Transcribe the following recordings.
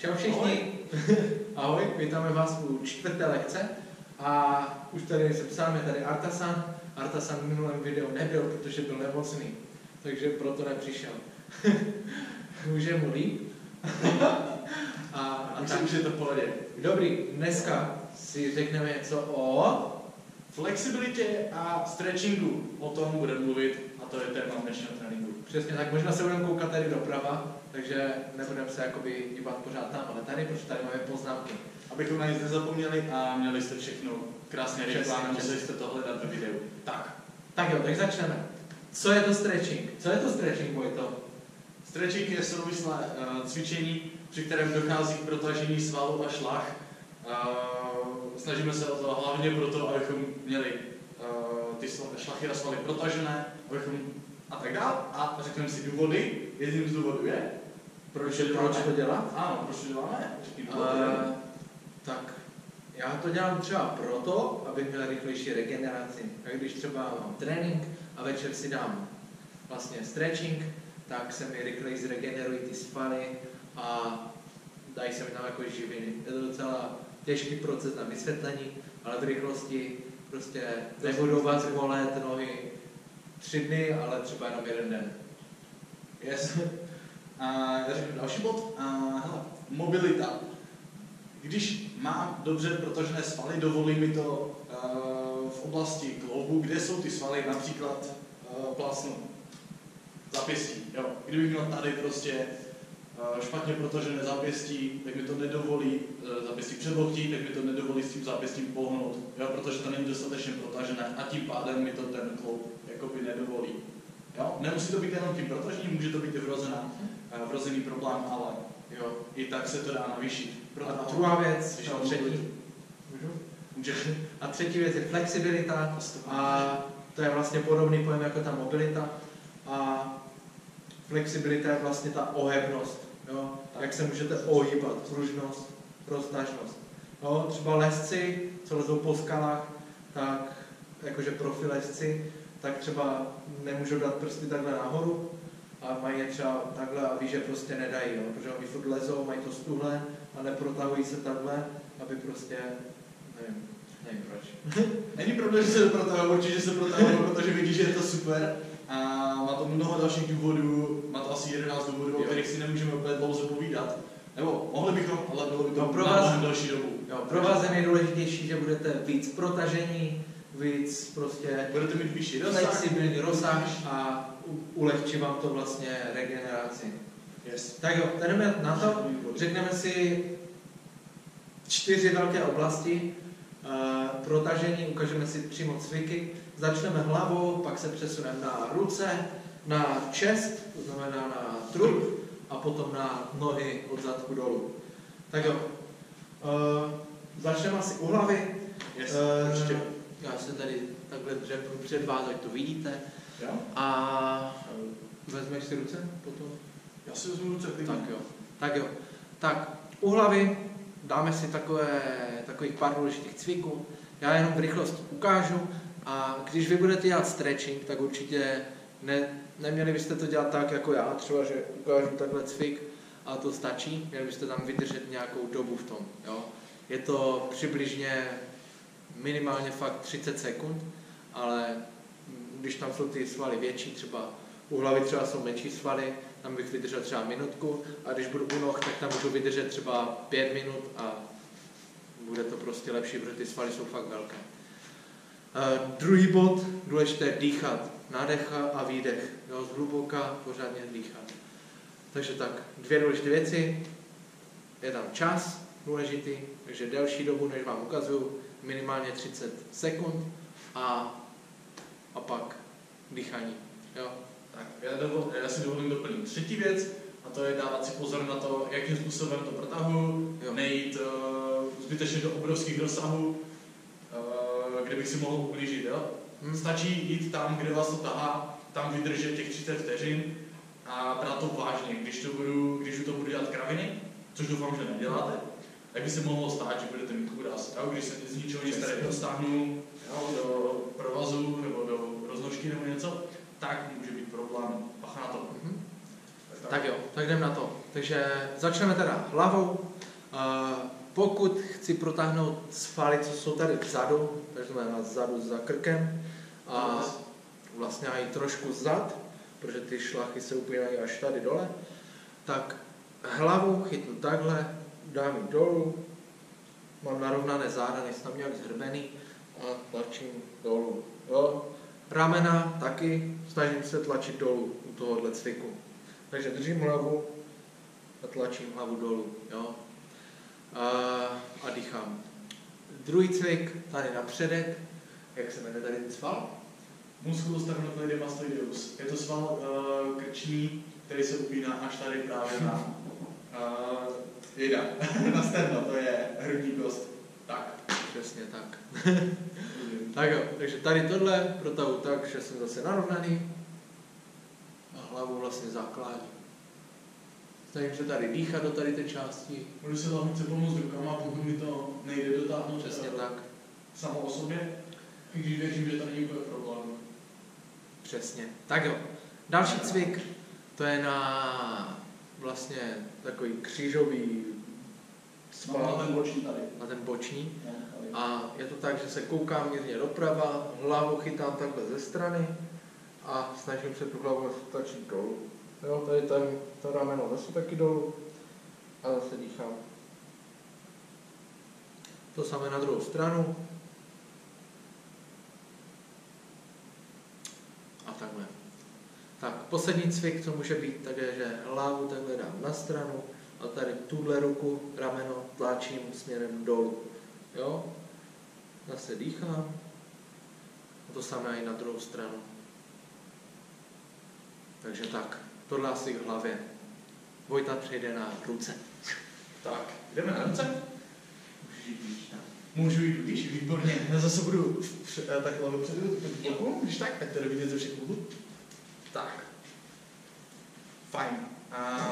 Čau všichni. Ahoj, vítáme vás u čtvrté lekce. A už tady se psáme tady Artasan. Artasan v minulém videu nebyl, protože byl nemocný. Takže proto nepřišel. Může mu líp. a, a Myslím, tak. že to pohodě. Dobrý, dneska si řekneme něco o flexibilitě a stretchingu. O tom budeme mluvit a to je téma dnešního tréninku. Přesně tak, možná se budeme koukat tady doprava, takže nebudeme se jakoby dívat pořád tam, ale tady, protože tady máme poznámky. Abychom na nic nezapomněli a měli jste všechno krásně rychle a nemuseli jste to hledat ve videu. Tak. Tak jo, tak začneme. Co je to stretching? Co je to stretching, Vojto? Stretching je souvislé uh, cvičení, při kterém dochází k protažení svalu a šlach. Uh, snažíme se o to hlavně proto, abychom měli uh, ty šlachy a svaly protažené, abychom a tak dále. A řekneme si důvody. Jedním z důvodů je, proč, je, proč to dělat? Ano, proč to děláme? Uh, tak já to dělám třeba proto, abych měl rychlejší regeneraci. Tak když třeba mám trénink a večer si dám vlastně stretching, tak se mi rychleji zregenerují ty svaly a dají se mi tam jako živiny. Je to docela těžký proces na vysvětlení, ale v rychlosti prostě nebudou vás bolet nohy tři dny, ale třeba jenom jeden den. Yes. A já řeknu další bod. A, hele, mobilita. Když mám dobře protažené svaly, dovolí mi to uh, v oblasti kloubu, kde jsou ty svaly, například uh, plasnu zapěstí. Jo. Kdybych měl tady prostě uh, špatně protažené zápěstí, tak mi to nedovolí, zápěstí předloktí, tak mi to nedovolí s tím zápěstím pohnout, jo, protože to není dostatečně protažené a tím pádem mi to ten kloub jakoby nedovolí. Jo? Nemusí to být jenom tím protažením, může to být i vrozená, vrozený problém, ale jo, i tak se to dá navýšit. Proto a druhá věc, no, třetí. Můžeš. A třetí věc je flexibilita a to je vlastně podobný pojem jako ta mobilita. A flexibilita je vlastně ta ohebnost. Jo? Jak se můžete ohýbat, pružnost, roztažnost. Jo? Třeba lesci, co lezou po skalách, tak jakože profilesci, tak třeba nemůžou dát prsty takhle nahoru a mají je třeba takhle a ví, že prostě nedají, jo? protože oni furt lezou, mají to stuhle a neprotahují se takhle, aby prostě, nevím, nevím proč. Není problém, že se protahují, určitě se protahují, protože vidí, že je to super a má to mnoho dalších důvodů, má to asi 11 důvodů, o kterých si nemůžeme úplně dlouze povídat. Nebo mohli bychom, ale bylo by to no, pro vás, další dobu. Jo, pro vás je nejdůležitější, že budete víc protažení, víc prostě budete mít vyšší rozsah, flexibilní rozsah a ulehčí vám to vlastně regeneraci. Yes. Tak jo, jdeme na to, řekneme si čtyři velké oblasti uh, protažení, ukážeme si přímo cviky, začneme hlavou, pak se přesuneme na ruce, na čest, to znamená na trup a potom na nohy od zadku dolů. Tak jo, uh, začneme asi u hlavy. Yes, uh, já se tady takhle dřepnu před vás, ať to vidíte. Jo? A vezmeš si ruce potom? Já si vezmu ruce, klidně. Tak jo. Tak jo. Tak u hlavy dáme si takové, takových pár důležitých cviků. Já jenom v rychlosti ukážu a když vy budete dělat stretching, tak určitě ne, neměli byste to dělat tak jako já, třeba, že ukážu takhle cvik a to stačí. Měli byste tam vydržet nějakou dobu v tom. Jo? Je to přibližně minimálně fakt 30 sekund, ale když tam jsou ty svaly větší, třeba u hlavy třeba jsou menší svaly, tam bych vydržel třeba minutku a když budu u noh, tak tam můžu vydržet třeba pět minut a bude to prostě lepší, protože ty svaly jsou fakt velké. Uh, druhý bod, důležité dýchat. Nádech a výdech. Jo, zhluboka, pořádně dýchat. Takže tak, dvě důležité věci. Je tam čas důležitý, takže delší dobu, než vám ukazuju, minimálně 30 sekund a, a pak dýchání. Jo? Tak, já, dovol, já si dovolím doplnit třetí věc, a to je dávat si pozor na to, jakým způsobem to protahu, nejít uh, zbytečně do obrovských rozsahů, uh, kde bych si mohl ublížit. Jo? Hmm. Stačí jít tam, kde vás to tahá, tam vydržet těch 30 vteřin a brát to vážně. Když, to budu, když to budu dělat kraviny, což doufám, že neděláte, tak by se mohlo stát, že budete mít úraz. Jo? Když se z ničeho nic tady dostáhnu jo, do provazu nebo roznožky nebo něco, tak může být problém. Bacha na to. Mm-hmm. Tak jo, tak jdem na to. Takže začneme teda hlavou. Uh, pokud chci protáhnout svaly, co jsou tady vzadu, takže znamená vzadu za krkem a vlastně i trošku zad, protože ty šlachy se upínají až tady dole, tak hlavu chytnu takhle, dám ji dolů, mám narovnané záda, nejsem tam nějak zhrbený a tlačím dolů. Jo? Ramena taky snažím se tlačit dolů u tohohle cviku. Takže držím hlavu a tlačím hlavu dolů. Jo? A, a dýchám. Druhý cvik tady na předek. Jak se jmenuje tady ten sval? Musculus sternocleidomastoideus. Je to sval uh, krční, který se upíná až tady právě na uh, jeda. na sterno, to je hrudní kost. Tak. Přesně tak. tak jo, takže tady tohle protahu tak, že jsem zase narovnaný a hlavu vlastně zakládím. Snažím se tady dýchat do tady té části. Můžu se hlavně pomoct rukama, pokud mi to nejde dotáhnout Přesně eh, tak. samo o sobě, i když věřím, že to není úplně problém. Přesně. Tak jo. Další cvik, to je na vlastně takový křížový Mám na ten boční tady. na ten boční. No. A je to tak, že se koukám mírně doprava, hlavu chytám takhle ze strany a snažím se tu hlavu tlačit dolů. Jo, tady ten, to rameno zase taky dolů a zase dýchám. To samé na druhou stranu. A takhle. Tak, poslední cvik, co může být, tak je, že hlavu takhle dám na stranu a tady tuhle ruku, rameno tlačím směrem dolů. Jo? Zase dýchám. A to samé i na druhou stranu. Takže tak, tohle asi k hlavě. Vojta přejde na ruce. Tak, jdeme na ruce. Můžu jít blíž, výborně. Já zase budu eh, takhle dopředu, když tak, ať to vidět ze všech úhlů. Tak. Fajn. A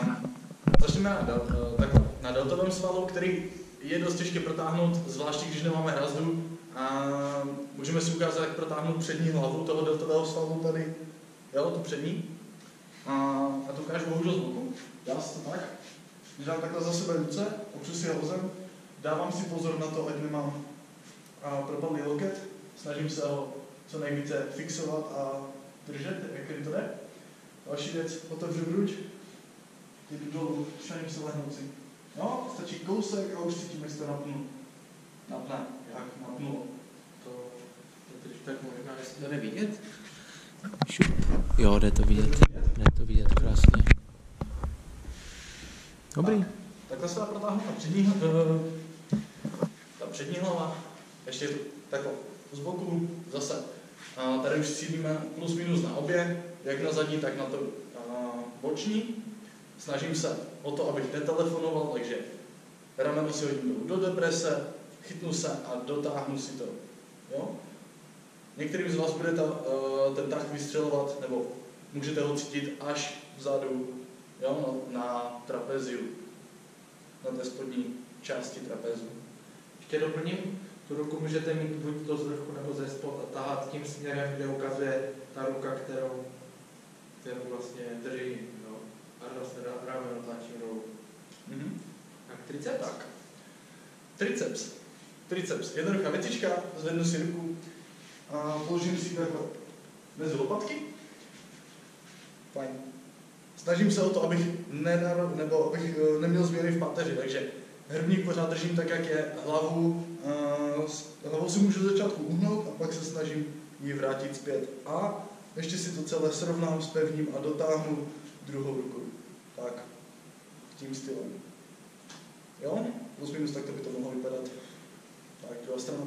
začneme na, del, eh, takhle, na deltovém svalu, který je dost těžké protáhnout, zvláště když nemáme hrazdu. A můžeme si ukázat, jak protáhnout přední hlavu toho deltového svalu tady. Jo, tu přední. A, a to ukážu bohužel z boku. Dá se to tak. Když dám takhle za sebe ruce, opřu si ho zem, dávám si pozor na to, ať nemám a, propadlý loket, snažím se ho co nejvíce fixovat a držet, jak to jde. Další věc, otevřu bruč, jdu dolů, snažím se lehnout si. No, stačí kousek a už cítím, jestli to napnu. Napne, tak, napnulo. To, to teď tak možná, jestli to jde vidět. Šup. Jo, jde to vidět. Jde to vidět krásně. Dobrý. Tak, takhle se dá protáhnout ta přední, uh, ta přední hlava, ještě takhle z boku, zase. A tady už cílíme plus minus na obě, jak na zadní, tak na to uh, boční. Snažím se o to, abych netelefonoval, takže rameno si hodím do deprese, chytnu se a dotáhnu si to. Jo? Některým z vás bude ta, uh, ten tah vystřelovat, nebo můžete ho cítit až vzadu, jo, na, na trapeziu, na té spodní části trapezu. Ještě doplním, tu ruku můžete mít buď to z vrchu nebo ze spod a tahat tím směrem, kde ukazuje ta ruka, kterou, kterou vlastně drží. Jo. A vlastně rameno tlačím dolů. Mhm. Tak triceps? Tak. Triceps. Triceps. Jednoduchá věcička, zvednu si ruku a položím si takhle mezi lopatky. Fajn. Snažím se o to, abych nenaro, nebo abych eh, neměl změny v pateři, takže hrudník pořád držím tak, jak je, hlavu, uh, s hlavou si můžu začátku uhnout a pak se snažím ji vrátit zpět. A ještě si to celé srovnám, spevním a dotáhnu druhou rukou. Tak, tím stylem. Jo? Plus minus tak to by to mohlo vypadat. Tak, druhá strana.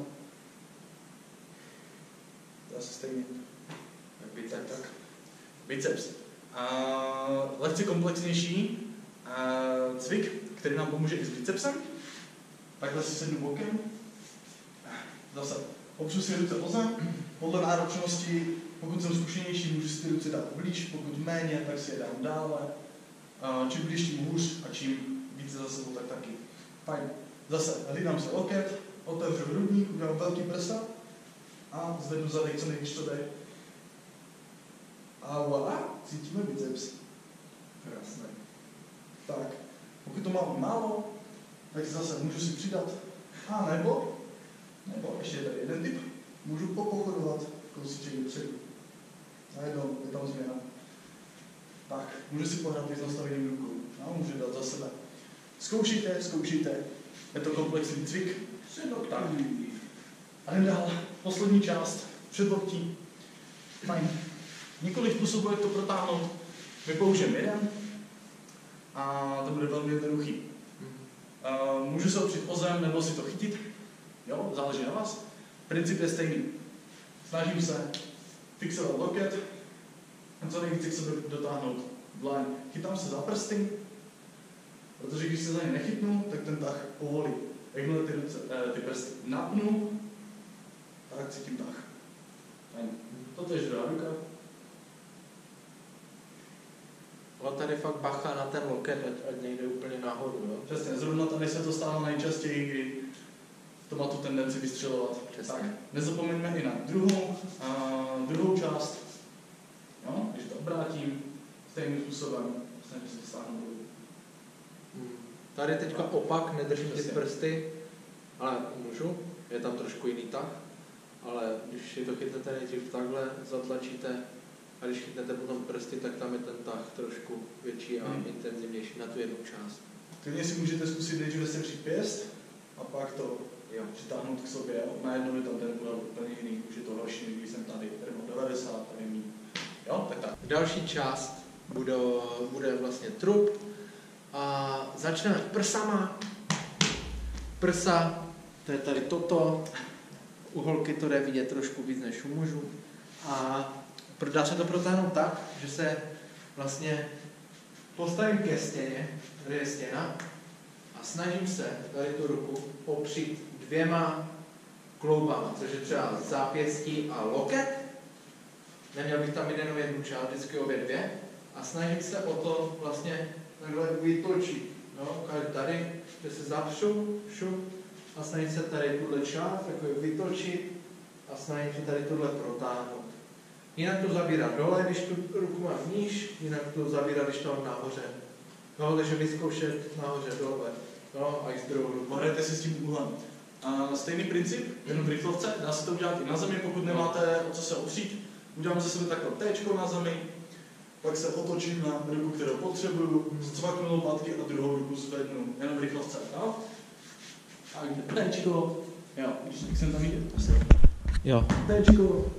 Zase stejně. Tak biceps. Tak, tak. Biceps. A, lehce komplexnější a, cvik, který nám pomůže i s bicepsem. Takhle si sednu bokem. Zase opřu si ruce o. Podle náročnosti, pokud jsem zkušenější, můžu si ty ruce dát blíž, pokud méně, tak si je dám dále. Čím blíž, tím hůř a čím více za sebou, tak taky. Fajn. Zase hlídám se loket, otevřu hrudník, udělám velký prsa a zvednu zadek co nejvíc to jde. A voilà, cítíme biceps. Krásné. Tak, pokud to mám málo, tak zase můžu si přidat. A nebo, nebo ještě je tady jeden tip, můžu popochodovat kousíček dopředu. Najednou je tam změna. Tak, můžu si pohrát i s nastavením rukou. A můžu dát za sebe. Zkoušíte, zkoušíte. Je to komplexní cvik. Tak. A jdem dál. Poslední část. Předloktí. Fajn. Několik způsobů, jak to protáhnout. My použijeme jeden. A to bude velmi jednoduchý. Uh, můžu se opřít o zem nebo si to chytit. Jo, záleží na vás. Princip je stejný. Snažím se fixovat loket a co nejvíce k sobě dotáhnout dlaň. Chytám se za prsty, protože když se za ně nechytnu, tak ten tah povolí. Jakmile ty, ruce, eh, ty prsty napnu, tak cítím tah. Fajn. Toto je druhá ruka. Ale tady fakt bacha na ten loket, ať, ať nejde úplně nahoru, jo? Přesně, zrovna tady se to stává nejčastěji, kdy to má tu tendenci vystřelovat. Přesně. Tak, nezapomeňme i na druhou, a druhou část. Jo, když to obrátím, stejným způsobem, snažím se stáhnout dolů. Hmm. Tady teďka opak, nedržím ty prsty, ale můžu, je tam trošku jiný tah, ale když si to chytnete nejdřív takhle, zatlačíte a když chytnete potom prsty, tak tam je ten tah trošku větší a Hmm. intenzivnější na tu jednu část. Klidně si můžete zkusit nejdříve sevřít pěst a pak to Jo. přitáhnout k sobě. Jo. Najednou je tam ten úhel úplně jiný, už je to horší, než když jsem tady, tady mám 90, tady méně. Jo, tak tak. Další část bude, bude vlastně trup a začneme prsama. Prsa, to je tady toto, u holky to jde vidět trošku víc než u mužů. A dá se to protáhnout tak, že se vlastně postavím ke stěně, tady je stěna, a snažím se tady tu ruku opřít dvěma kloubama, což je třeba zápěstí a loket. Neměl bych tam mít jenom jednu část, vždycky obě dvě. A snažím se o to vlastně takhle vytočit. No, tady, že se zapřu, šup, a snažím se tady tuhle část jako vytočit a snažím se tady tohle protáhnout. Jinak to zabírat dole, když tu ruku mám níž, jinak to zabírat, když to mám nahoře. No, takže vyzkoušet nahoře, dole. No, a i s druhou rukou. Pohrajte si s tím úhlem. A stejný princip, jenom v rychlovce, dá se to udělat i na zemi, pokud nemáte o co se opřít. Udělám ze sebe takhle téčko na zemi, pak se otočím na ruku, kterou potřebuju, zcvaknu lopatky a druhou ruku zvednu, jenom rychlovce. Jo? A téčko, jo, když jsem tam vidět, Jo. téčko,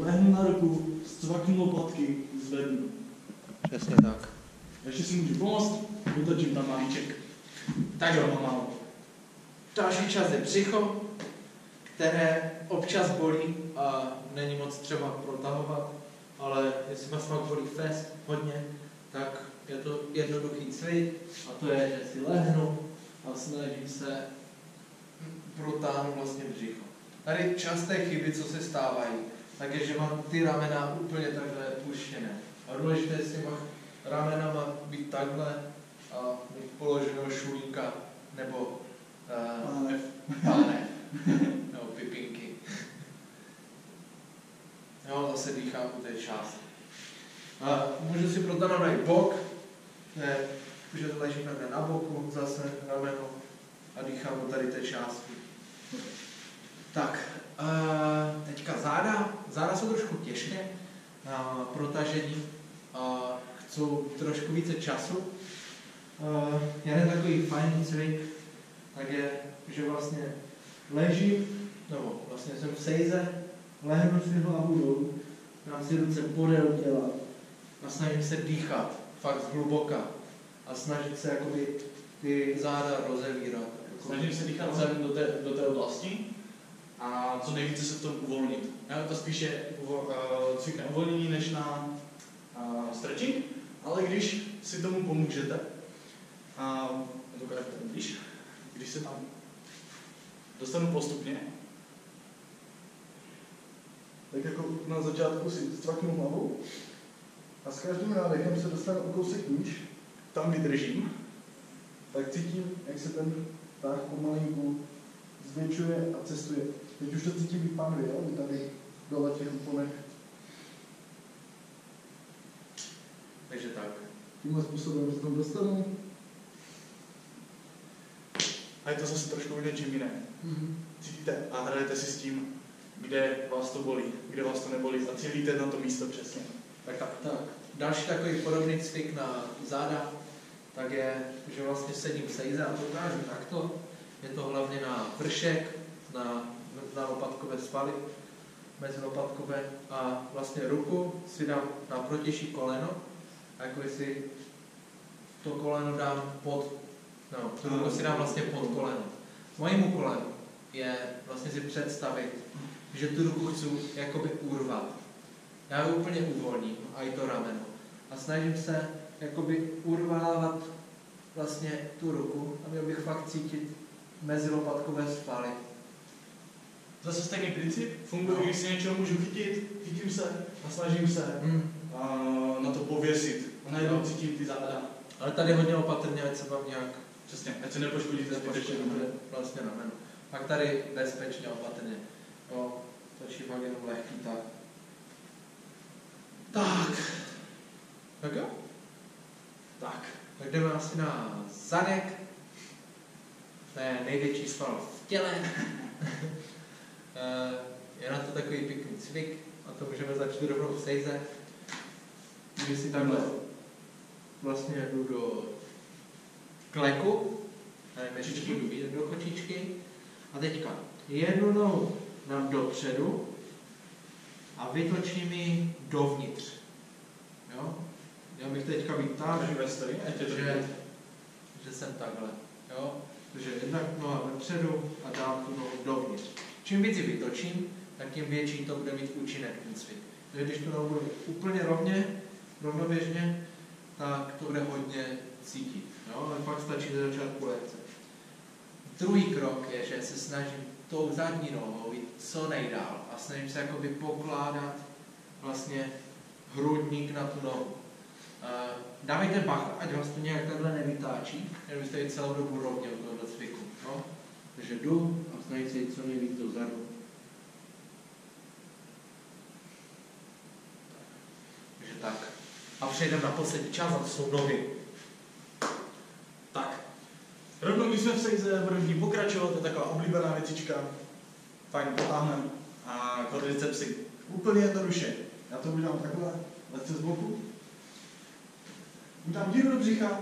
lehnu na ruku, zcvaknu lopatky, zvednu. Přesně tak. Ještě si můžu pomoct, otočím tam malíček. Tak jo, mám. Další část je břicho, které občas bolí a není moc třeba protahovat, ale jestli vás fakt bolí fest hodně, tak je to jednoduchý cvik a to je, že si lehnu a snažím se protáhnout vlastně břicho. Tady časté chyby, co se stávají, tak je, že mám ty ramena úplně takhle puštěné. A důležité je s těma ramenama být takhle a mít položenou šulínka nebo uh, Pánev. pánev nebo pipinky. Jo, zase dýchám u té části. A můžu si protáhnout i bok, ne, že to ležím takhle na boku, zase rameno a dýchám do tady té části. Tak, a teďka záda. Záda jsou trošku těžké na protažení a chcou trošku více času. Jeden takový fajný cvik, tak je, že vlastně ležím, nebo vlastně jsem v sejze, lehnu si hlavu dolů, dám si ruce podél těla a snažím se dýchat, fakt zhluboka a snažit se jakoby ty záda rozevírat. Jako- Snažím se dýchat zem do té, do té oblasti a co nejvíce se v tom uvolnit. Já to spíše uh, cvik na uvolnění než na uh, stretching, ale když si tomu pomůžete, a blíž, když se tam dostanu postupně, tak jako na začátku si cvaknu hlavou a s každým nádechem se dostanu o kousek níž, tam vydržím, tak cítím, jak se ten tah pomalinku zvětšuje a cestuje. Teď už to cítím i pánvy, jo? I tady dole těch ruponech. Takže tak. tímhle způsobem se tam dostanu. A je to zase trošku jiné čím jiné. Mhm. Cítíte a hrajete si s tím, kde vás to bolí, kde vás to nebolí a cílíte na to místo přesně. Tak tak. Tak, další takový podobný cvik na záda, tak je, že vlastně sedím sejze a to ukážu takto. Je to hlavně na vršek, na, na lopatkové svaly, mezi lopatkové a vlastně ruku si dám na protější koleno jako si to koleno dám pod, no, tu ruku si dám vlastně pod koleno. Mojím úkolem je vlastně si představit, že tu ruku chci jakoby urvat. Já ji úplně uvolním a i to rameno. A snažím se jakoby urvávat vlastně tu ruku a měl bych fakt cítit mezi lopatkové svaly. Zase stejný princip, funguje, když si něčeho můžu chytit, chytím se a snažím se Hmm. a, na to pověsit. A najednou cítím ty záda. Ale tady hodně opatrně, ať se vám nějak Přesně, ať se nepoškodíte zbytečně. vlastně rameno. Pak tady bezpečně opatrně. Jo, točí fakt jenom lehký tak. Tak. Tak jo? Tak. Tak jdeme asi na zadek. To je největší sval v těle. Eh, je na to takový pěkný cvik a to můžeme začít rovnou v sejze. Kdy si takhle vlastně jdu do kleku, nevím, jestli budu vidět do kočičky. A teďka jednu nohu dám dopředu a vytočím ji dovnitř. Jo? Já bych teďka je to že, vidět. že jsem takhle. Jo? Takže jednak noha vepředu a dám tu nohu dovnitř. Čím víc ji vytočím, tak tím větší to bude mít účinek ten cvik. Takže když tu nohu budu úplně rovně, rovnoběžně, tak to bude hodně cítit. Jo? Ale pak stačí ze začátku lekce. Druhý krok je, že se snažím tou zadní nohou jít co nejdál a snažím se jakoby pokládat vlastně hrudník na tu nohu. Eh, Dávejte bacha, ať vás to nějak takhle nevytáčí, jenom byste jít celou dobu rovně u tohoto cviku. No? Takže jdu a snažím se jít co nejvíc dozadu. Takže tak. A přejdeme na poslední část a to jsou nohy. Tak. Rovnou když jsme v sejze, budeme v ní pokračovat, to je taková oblíbená věcička. Fajn, potáhneme a kvadricepsy. Úplně jednoduše. Já to udělám takhle, lehce z boku. Udělám díru do břicha.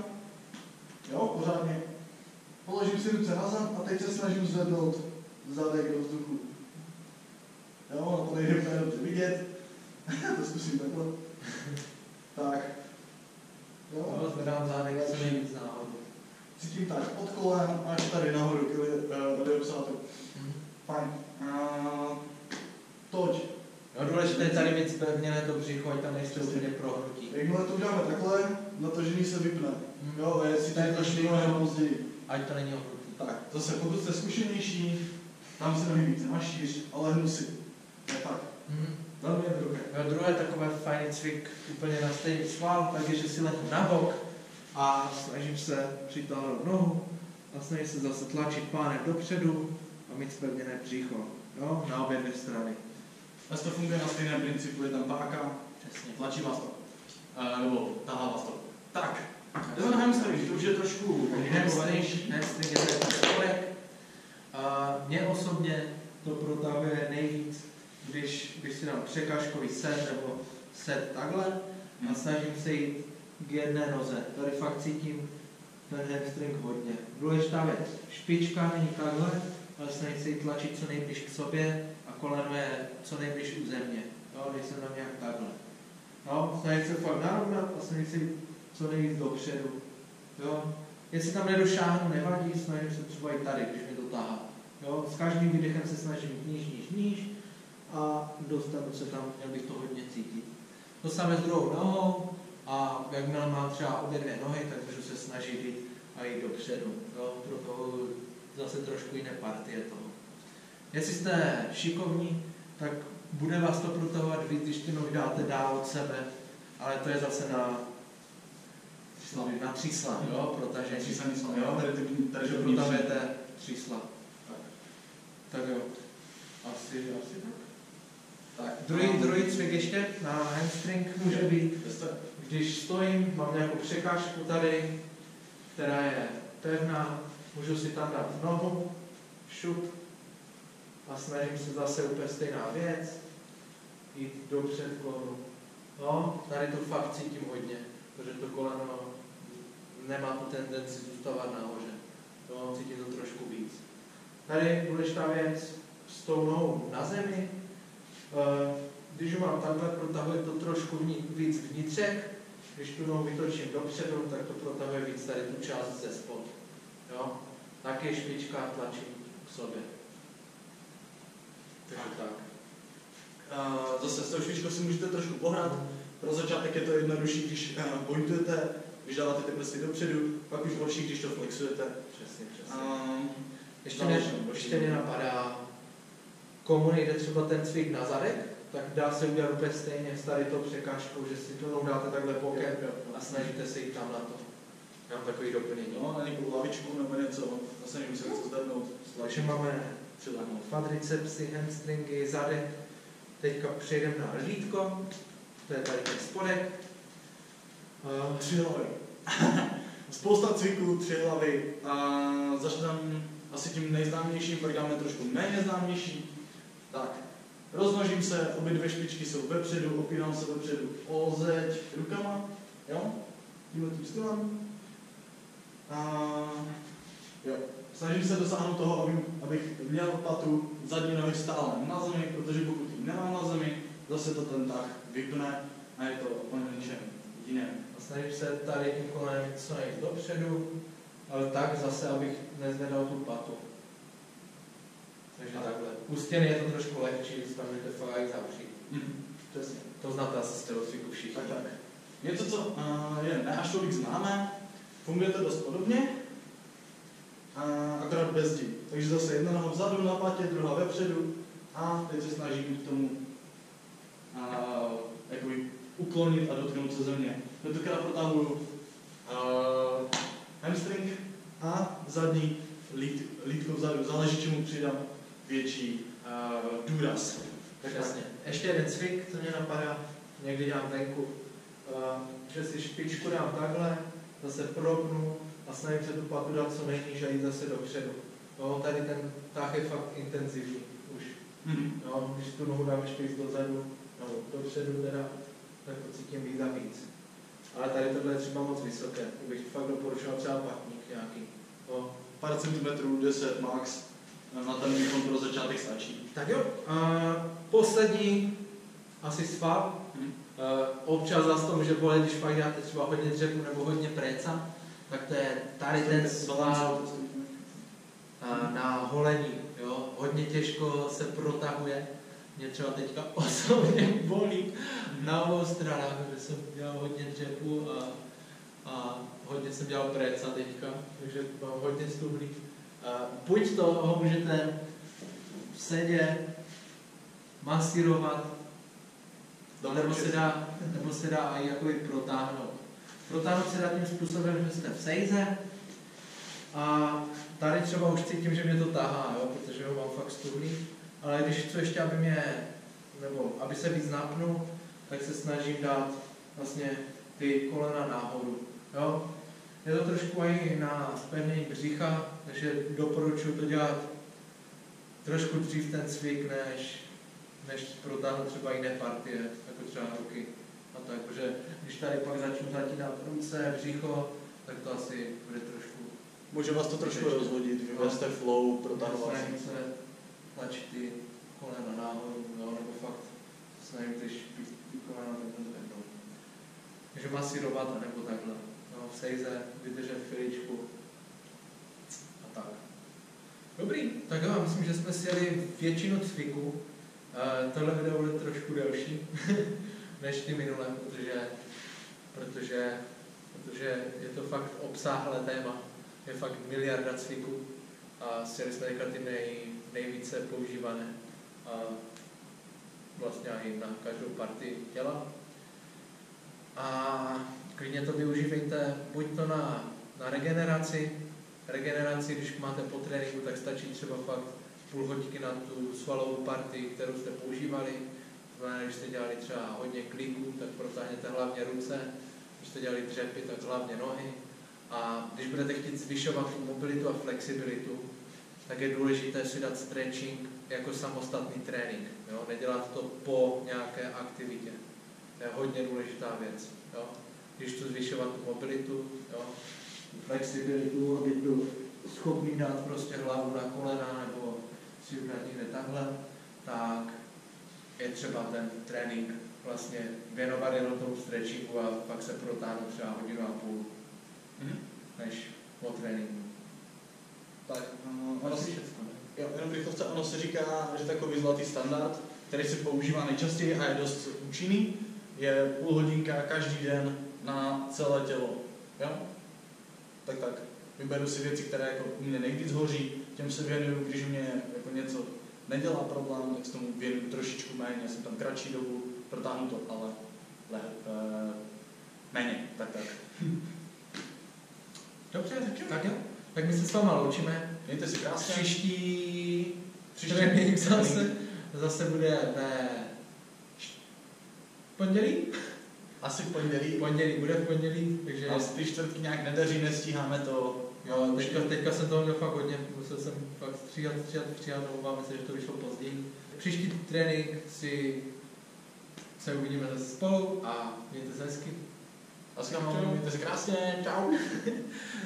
Jo, pořádně. Položím si ruce na zad a teď se snažím zvednout zadek do vzduchu. Jo, no to nejde úplně dobře vidět. to zkusím takhle. Tak. Jo. No, zvedám zádek co nejvíc náhodou. Cítím tak od kolen až tady nahoru, eh, tady obsátek. Mhm. Fajn. Toť. No důležité je tady mít zpevněné to břicho, ať tam nejste úplně prohnutí. Jakmile to uděláme takhle, natažení se vypne. Mhm. Jo, je si To je mnohem později. Ať to není ohnutý. Tak, zase pokud jste zkušenější, tam se nohy více našíř, ale hnu si. Je tak. Mhm. Velmi jednoduché. No, druhé takové fajný cvik úplně na stejný sval, takže že si lehnu na bok a snažím se přitáhnout nohu a snažím se zase tlačit pánem dopředu a mít zpevněné břicho. Jo, na obě dvě strany. Zase to funguje na stejném principu, je tam páka, Přesně. tlačí vás to. Uh, nebo tahá vás to. Tak, jdeme na hamstring, to už je trošku komplikovanější. hamstring je spodek. A mě osobně to protahuje nejvíc, když, když si dám překažkový set nebo set takhle a snažím se jít k jedné noze. Tady fakt cítím ten hamstring hodně. Důležitá věc, špička není takhle, ale snažím se jít tlačit co nejblíž k sobě koleno je co nejblíž u země. Jo, nejsem tam nějak takhle. Jo, snažím se fakt narovnat a se jít co nejvíc dopředu. Jo, jestli tam nedošáhnu, nevadí, snažím se třeba i tady, když mě to tahá. Jo, s každým výdechem se snažím níž, níž, níž a dostanu se tam, měl bych to hodně cítit. To samé s druhou nohou a jakmile mám třeba obě dvě nohy, tak můžu se snažit jít a jít dopředu. Jo, pro toho zase trošku jiné partie toho. Jestli jste šikovní, tak bude vás to protahovat víc, když ty nohy dáte dál od sebe, ale to je zase na, na třísla, jo, protažení. Třísaný slon, jo, tady tady to vnitř. protahujete třísla. Tak jo, asi, asi tak. Tak, Druhý, no. druhý cvik ještě na hamstring může být, Jste? když stojím, mám nějakou překážku tady, která je pevná, můžu si tam dát nohu, šup a snažím se zase úplně stejná věc, jít do předklonu. No, tady to fakt cítím hodně, protože to koleno nemá tu tendenci zůstávat nahoře. No, cítím to trošku víc. Tady důležitá věc s tou nohou na zemi. Eh, když mám takhle, protahuje to trošku víc vnitřek. Když tu nohu vytočím dopředu, tak to protahuje víc tady tu část ze spod. Jo? Taky špička tlačím k sobě. Takže tak. Zase s tou špičkou si můžete trošku pohrát. Pro začátek je to jednodušší, když uh, pointujete, když dáváte ty prsty dopředu, pak už horší, když to flexujete. Přesně, přesně. Uh, ještě, ne, ještě mě napadá, komu nejde třeba ten cvik na zadek, tak dá se udělat úplně stejně s tady tou překážkou, že si to dáte takhle bokem a snažíte se jít tam na to. Já mám takový doplnění. No, na nějakou lavičku nebo něco, zase nevím, se chce zdrhnout. Takže máme quadricepsy, hamstringy, zadek. Teďka přejdeme na lítko, to je tady ten spodek. Uh, tři hlavy. Spousta cviků, tři hlavy. A začneme asi tím nejznámějším, pak dáme trošku méně známější. Tak, roznožím se, obě dvě špičky jsou vepředu, opírám se vepředu o zeď rukama, jo, tímhle tím stylem. A jo, snažím se dosáhnout toho, abych, abych měl patu zadní nohy stále na zemi, protože pokud ji nemám na zemi, zase to ten tah vypne a je to o něčem jiném. A snažím se tady tím kolenem co nejít dopředu, ale tak zase, abych nezvedal tu patu. Takže tak. takhle. U stěny je to trošku lehčí, když tam můžete fakt zavřít. Mm. Přesně. To znáte asi z tělocviku všichni. Tak, tak. Něco, co uh, je ne až tolik známé, funguje to dost podobně, uh, akorát bez zdi. Takže zase jedna noha vzadu na patě, druhá vepředu a teď se snažím k tomu uh, jakoby uklonit a dotknout se země. Tentokrát protahuju hamstring a zadní lít, lítko vzadu, záleží, čemu přidám větší uh, důraz. Tak jasně. Ještě jeden cvik, co mě napadá, někdy dělám venku, že si špičku dám takhle, zase propnu a snažím se tu patu dát co nejníž a jít zase dopředu. No, tady ten tah je fakt intenzivní už. Mm-hmm. No, když tu nohu dám ještě víc dozadu, no, dopředu teda, tak to cítím víc a víc. Ale tady tohle je třeba moc vysoké, bych fakt doporučoval třeba patník nějaký. No. Pár centimetrů, 10 max, na ten výkon pro začátek stačí. Tak jo, a poslední asi sval. Hmm. občas zase to může bolet, když fakt dáte třeba hodně dřepu nebo hodně préca, tak to je tady ten sval na holení. Jo? Hodně těžko se protahuje. Mě třeba teďka osobně bolí na obou stranách, že jsem dělal hodně dřepu a, a hodně jsem dělal préca teďka, takže mám hodně stuhlý. Buď to ho můžete v sedě masírovat, nebo se dá, nebo se dá i jako protáhnout. Protáhnout se tím způsobem, že jste v sejze a tady třeba už cítím, že mě to tahá, jo, protože ho mám fakt stuhlý, ale když chci ještě, aby mě, nebo aby se víc napnul, tak se snažím dát vlastně ty kolena nahoru. Jo? Je to trošku i na spevnění břicha, takže doporučuji to dělat trošku dřív ten cvik, než, než protáhnout třeba jiné partie, jako třeba ruky. A tak, protože když tady pak začnu zatínat ruce, břicho, tak to asi bude trošku... Může vás to trošku rozhodit, vyvést flow, protahovat. Se tlačit ty kolena nahoru, no, nebo fakt snažím ty, ty kolena takhle zvednout. Takže masírovat, nebo takhle v sejze, vydržet chviličku a tak. Dobrý, tak jo, myslím, že jsme si jeli většinu cviku. Uh, tohle video bude trošku delší než ty minulé, protože, protože, protože je to fakt obsáhlé téma. Je fakt miliarda cviků a sjeli jsme ty nej, nejvíce používané a vlastně i na každou partii těla. A klidně to využívejte buď to na, na regeneraci, regeneraci, když máte po tréninku, tak stačí třeba fakt půl hodinky na tu svalovou partii, kterou jste používali. Znamená, když jste dělali třeba hodně kliků, tak protáhněte hlavně ruce když jste dělali dřepy, tak hlavně nohy. A když budete chtít zvyšovat tu mobilitu a flexibilitu, tak je důležité si dát stretching jako samostatný trénink. Jo? Nedělat to po nějaké aktivitě. To je hodně důležitá věc. Jo? Když chci zvyšovat tu mobilitu, jo? flexibilitu, aby byl schopný dát prostě hlavu na kolena nebo si udělat někde takhle, tak je třeba ten trénink vlastně věnovat jenom tomu stretchingu a pak se protáhnout třeba hodinu a půl, Mhm. než po tréninku. Tak, uh, ono Asi si, jo, jenom rychlovce, ono se říká, že takový zlatý standard, který se používá nejčastěji a je dost účinný, je půl hodinka každý den na celé tělo. Jo? Tak tak. Vyberu si věci, které jako u mě nejvíc hoří, těm se věnuju, když mě jako něco nedělá problém, tak se tomu věnuju trošičku méně, jsem tam kratší dobu, protáhnu to, ale le, uh, méně, tak tak. Dobře, Tak jo. tak jo. Tak my se s váma loučíme. Mějte si krásně. Příští Příští trénink zase, zase bude ve pondělí? Asi v pondělí. Pondělí, bude v pondělí, takže Nás ty čtvrtky nějak nedaří, nestíháme to. Jo, teďka, teďka jsem toho měl fakt hodně, musel jsem fakt stříhat, stříhat, stříhat, omlouváme se, že to vyšlo později. Příští trénink si se uvidíme zase spolu a mějte se hezky. Asi mějte se krásně. Čau.